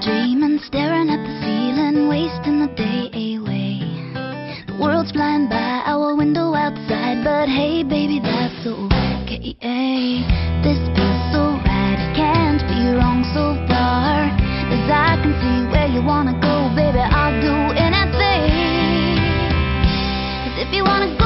Dreaming, staring at the ceiling, wasting the day away. The world's flying by, our window outside, but hey, baby, that's okay. This feels so right, it can't be wrong so far. As I can see where you wanna go, baby, I'll do anything. Cause if you wanna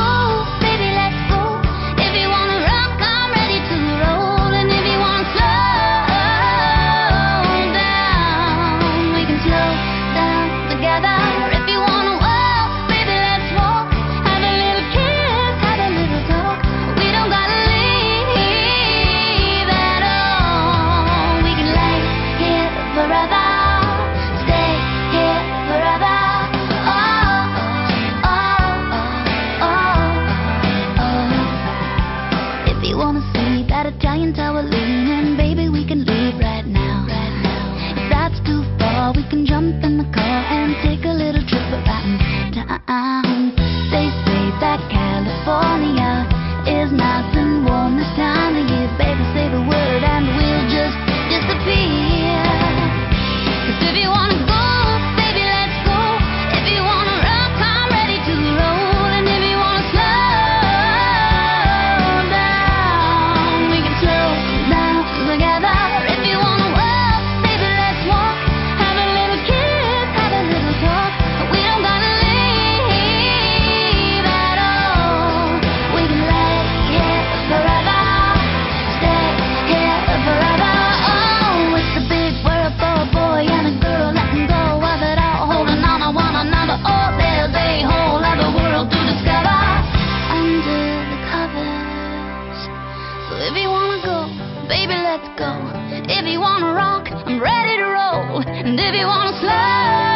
Italian tower leaning, baby, we can leave right now. Right now. If that's too far, we can jump in the car and take a little trip around town. They say that California Baby, let's go. If you wanna rock, I'm ready to roll. And if you wanna slow.